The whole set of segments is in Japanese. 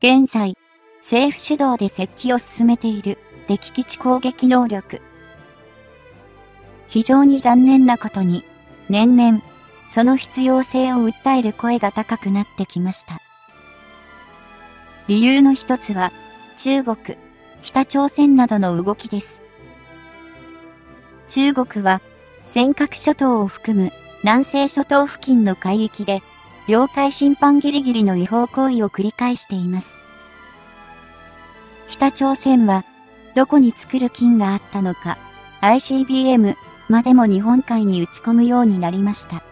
現在、政府主導で設置を進めている敵基地攻撃能力。非常に残念なことに、年々、その必要性を訴える声が高くなってきました。理由の一つは、中国、北朝鮮などの動きです。中国は、尖閣諸島を含む南西諸島付近の海域で、領海侵犯ギリギリの違法行為を繰り返しています。北朝鮮は、どこに作る金があったのか、ICBM までも日本海に打ち込むようになりました。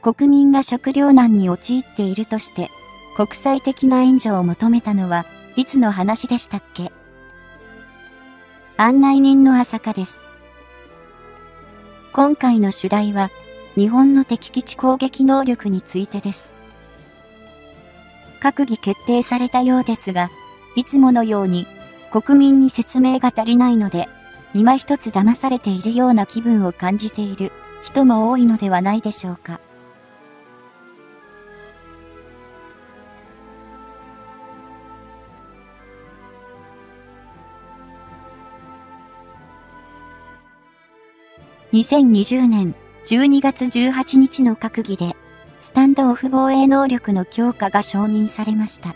国民が食糧難に陥っているとして、国際的な援助を求めたのは、いつの話でしたっけ？案内人の朝香です。今回の主題は、日本の敵基地攻撃能力についてです。閣議決定されたようですが、いつものように国民に説明が足りないので、今一つ騙されているような気分を感じている人も多いのではないでしょうか。2020年12月18日の閣議で、スタンドオフ防衛能力の強化が承認されました。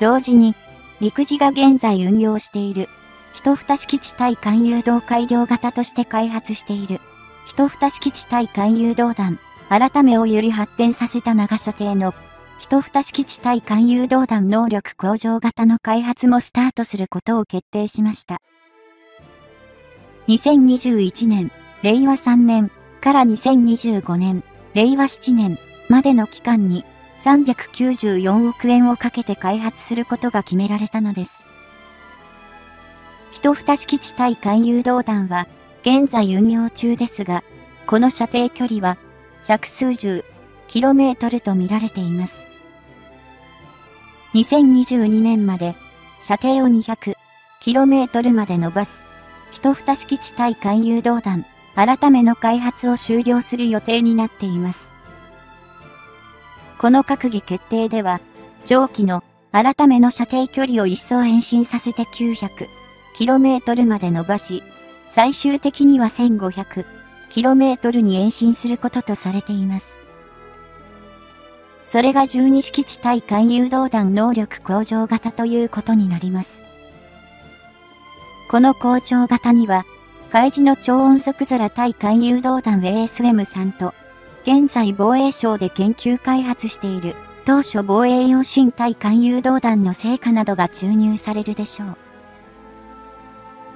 同時に、陸自が現在運用している、一蓋式地対艦誘導改良型として開発している、一蓋式地対艦誘導弾、改めをより発展させた長射程の、一蓋式地対艦誘導弾能力向上型の開発もスタートすることを決定しました。2021年、令和3年から2025年、令和7年までの期間に394億円をかけて開発することが決められたのです。一蓋式地対艦誘導弾は現在運用中ですが、この射程距離は百数十キロメートルと見られています。2022年まで射程を200キロメートルまで伸ばす一蓋式地対艦誘導弾、改めの開発を終了する予定になっています。この閣議決定では、上記の改めの射程距離を一層延伸させて 900km まで伸ばし、最終的には 1500km に延伸することとされています。それが12式地対艦誘導弾能力向上型ということになります。この校長型には、海事の超音速空対艦誘導弾 ASM3 と、現在防衛省で研究開発している当初防衛用新対艦誘導弾の成果などが注入されるでしょう。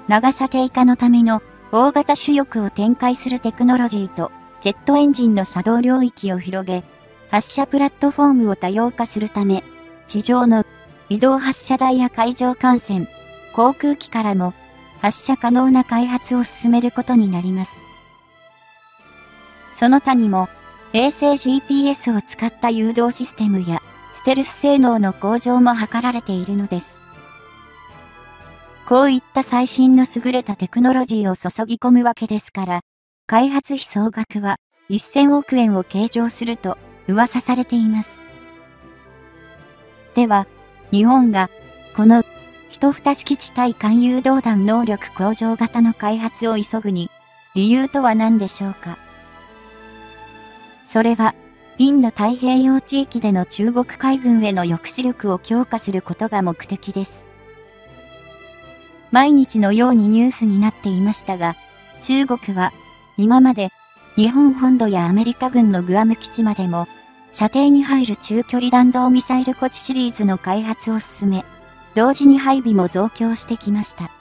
長射程化のための大型主翼を展開するテクノロジーとジェットエンジンの作動領域を広げ、発射プラットフォームを多様化するため、地上の移動発射台や海上艦船、航空機からも発射可能な開発を進めることになります。その他にも、衛星 GPS を使った誘導システムや、ステルス性能の向上も図られているのです。こういった最新の優れたテクノロジーを注ぎ込むわけですから、開発費総額は1000億円を計上すると噂されています。では、日本がこの一蓋式地対艦誘導弾能力向上型の開発を急ぐに、理由とは何でしょうかそれは、インド太平洋地域での中国海軍への抑止力を強化することが目的です。毎日のようにニュースになっていましたが、中国は今まで日本本土やアメリカ軍のグアム基地までも射程に入る中距離弾道ミサイル基地シリーズの開発を進め、同時に配備も増強してきました。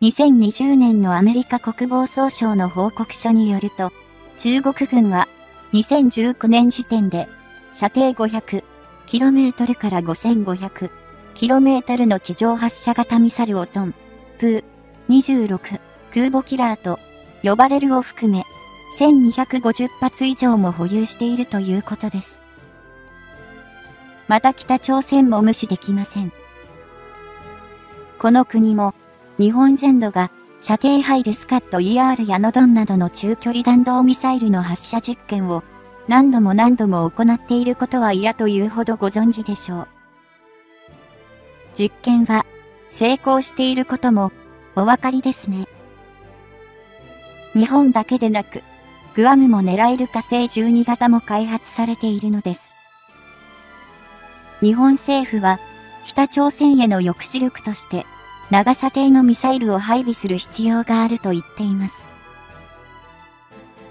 2020年のアメリカ国防総省の報告書によると、中国軍は2019年時点で射程 500km から 5500km の地上発射型ミサルをトン、プー26空母キラーと呼ばれるを含め1250発以上も保有しているということです。また北朝鮮も無視できません。この国も、日本全土が射程入るスカット ER やノドンなどの中距離弾道ミサイルの発射実験を何度も何度も行っていることは嫌というほどご存知でしょう。実験は成功していることもお分かりですね。日本だけでなく、グアムも狙える火星12型も開発されているのです。日本政府は北朝鮮への抑止力として長射程のミサイルを配備する必要があると言っています。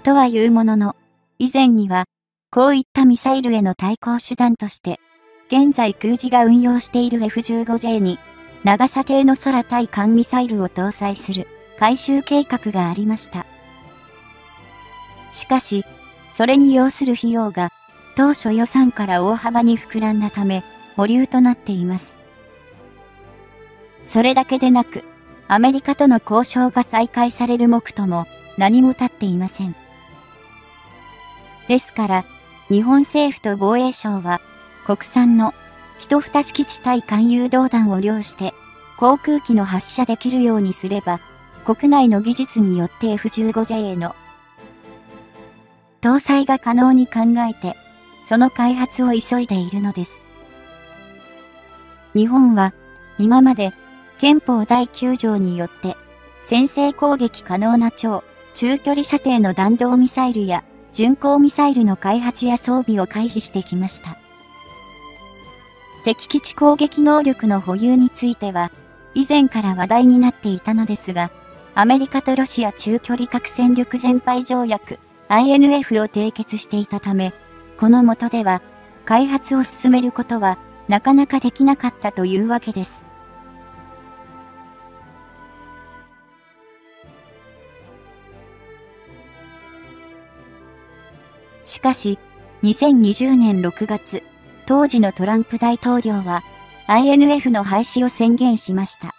とはいうものの、以前には、こういったミサイルへの対抗手段として、現在空自が運用している F15J に、長射程の空対艦ミサイルを搭載する回収計画がありました。しかし、それに要する費用が、当初予算から大幅に膨らんだため、保留となっています。それだけでなく、アメリカとの交渉が再開される目途も何も立っていません。ですから、日本政府と防衛省は、国産の一蓋式地対艦誘導弾を量して、航空機の発射できるようにすれば、国内の技術によって F15J への搭載が可能に考えて、その開発を急いでいるのです。日本は、今まで、憲法第9条によって、先制攻撃可能な超、中距離射程の弾道ミサイルや、巡航ミサイルの開発や装備を回避してきました。敵基地攻撃能力の保有については、以前から話題になっていたのですが、アメリカとロシア中距離核戦力全廃条約 INF を締結していたため、この下では、開発を進めることはなかなかできなかったというわけです。しかし、2020年6月、当時のトランプ大統領は INF の廃止を宣言しました。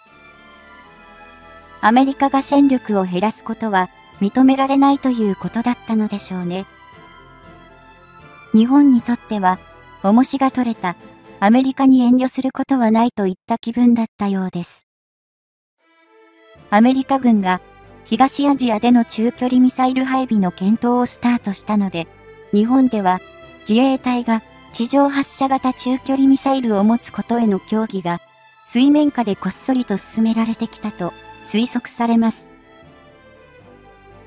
アメリカが戦力を減らすことは認められないということだったのでしょうね。日本にとっては、重しが取れたアメリカに遠慮することはないといった気分だったようです。アメリカ軍が東アジアでの中距離ミサイル配備の検討をスタートしたので、日本では自衛隊が地上発射型中距離ミサイルを持つことへの協議が水面下でこっそりと進められてきたと推測されます。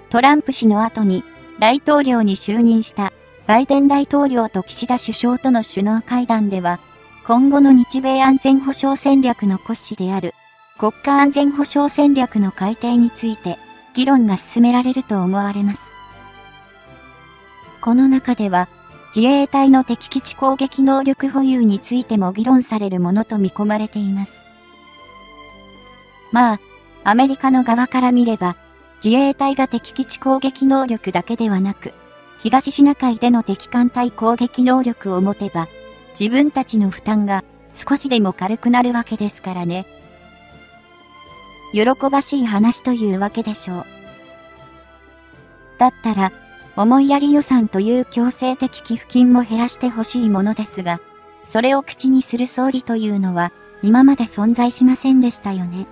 トランプ氏の後に大統領に就任したバイデン大統領と岸田首相との首脳会談では今後の日米安全保障戦略の骨子である国家安全保障戦略の改定について議論が進められると思われます。この中では自衛隊の敵基地攻撃能力保有についても議論されるものと見込まれています。まあ、アメリカの側から見れば、自衛隊が敵基地攻撃能力だけではなく、東シナ海での敵艦隊攻撃能力を持てば、自分たちの負担が少しでも軽くなるわけですからね。喜ばしい話というわけでしょう。だったら、思いやり予算という強制的寄付金も減らしてほしいものですが、それを口にする総理というのは、今まで存在しませんでしたよね。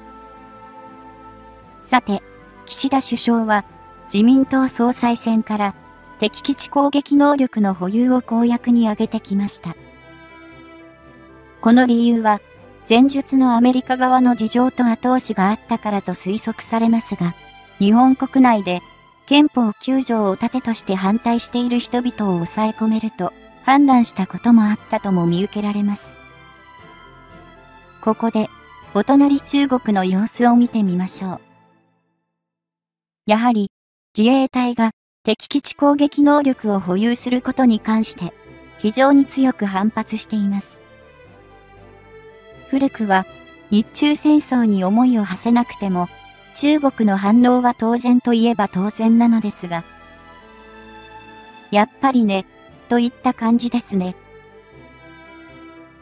さて、岸田首相は、自民党総裁選から、敵基地攻撃能力の保有を公約に挙げてきました。この理由は、前述のアメリカ側の事情と後押しがあったからと推測されますが、日本国内で憲法9条を盾として反対している人々を抑え込めると判断したこともあったとも見受けられます。ここで、お隣中国の様子を見てみましょう。やはり、自衛隊が敵基地攻撃能力を保有することに関して、非常に強く反発しています。古くは日中戦争に思いを馳せなくても中国の反応は当然といえば当然なのですが、やっぱりね、といった感じですね。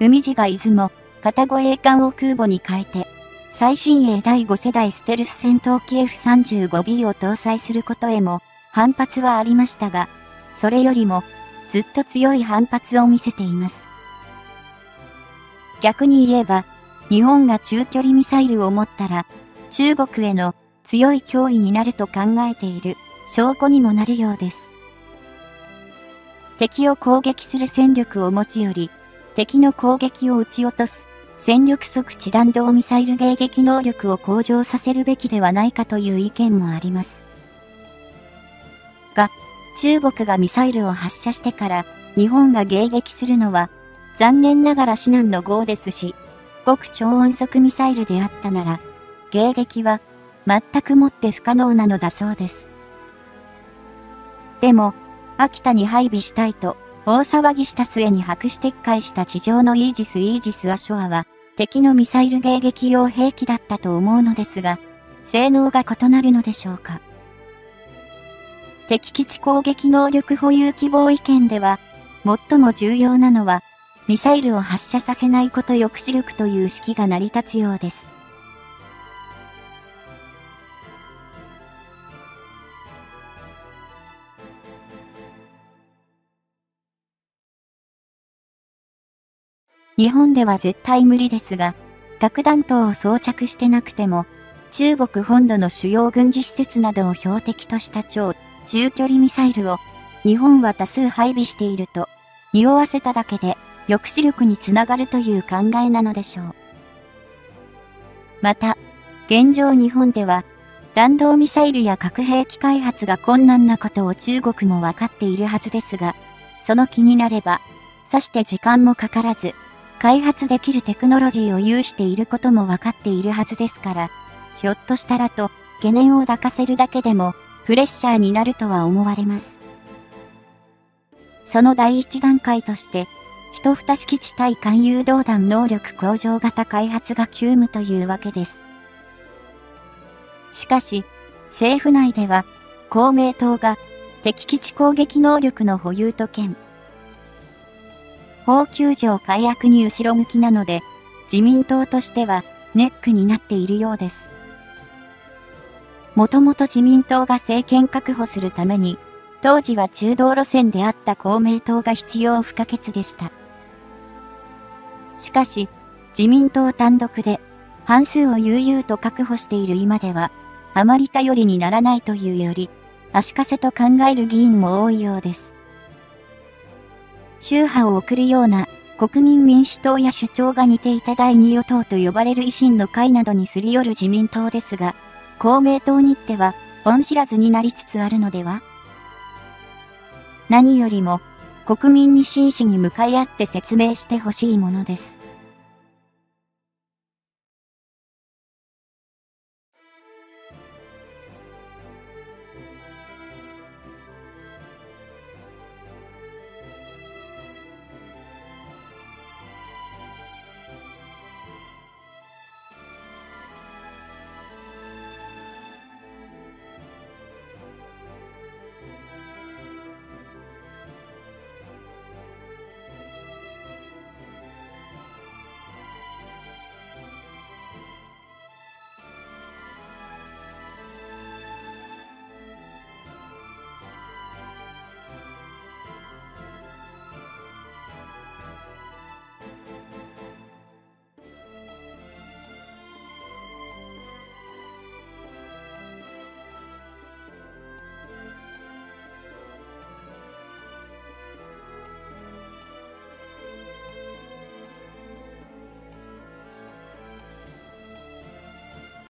海地が出雲、片越栄艦を空母に変えて、最新鋭第5世代ステルス戦闘機 F35B を搭載することへも反発はありましたが、それよりもずっと強い反発を見せています。逆に言えば、日本が中距離ミサイルを持ったら、中国への強い脅威になると考えている証拠にもなるようです。敵を攻撃する戦力を持つより、敵の攻撃を撃ち落とす、戦力即地弾道ミサイル迎撃能力を向上させるべきではないかという意見もあります。中国がミサイルを発射してから日本が迎撃するのは残念ながら至難の号ですし、極超音速ミサイルであったなら、迎撃は全くもって不可能なのだそうです。でも、秋田に配備したいと大騒ぎした末に白紙撤回した地上のイージス・イージス・アショアは敵のミサイル迎撃用兵器だったと思うのですが、性能が異なるのでしょうか。敵基地攻撃能力保有希望意見では、最も重要なのは、ミサイルを発射させないこと抑止力という式が成り立つようです。日本では絶対無理ですが、核弾頭を装着してなくても、中国本土の主要軍事施設などを標的とした超中距離ミサイルを日本は多数配備していると、匂わせただけで抑止力につながるという考えなのでしょう。また、現状日本では、弾道ミサイルや核兵器開発が困難なことを中国も分かっているはずですが、その気になれば、さして時間もかからず、開発できるテクノロジーを有していることも分かっているはずですから、ひょっとしたらと懸念を抱かせるだけでもプレッシャーになるとは思われます。その第一段階として、一二式地対艦誘導弾能力向上型開発が急務というわけです。しかし、政府内では、公明党が敵基地攻撃能力の保有と権、法球場解約に後ろ向きなので、自民党としてはネックになっているようです。もともと自民党が政権確保するために、当時は中道路線であった公明党が必要不可欠でした。しかし、自民党単独で半数を悠々と確保している今では、あまり頼りにならないというより、足かせと考える議員も多いようです。宗派を送るような国民民主党や主張が似ていた第二与党と呼ばれる維新の会などにすり寄る自民党ですが、公明党にっては恩知らずになりつつあるのでは？何よりも国民に真摯に向かい合って説明してほしいものです。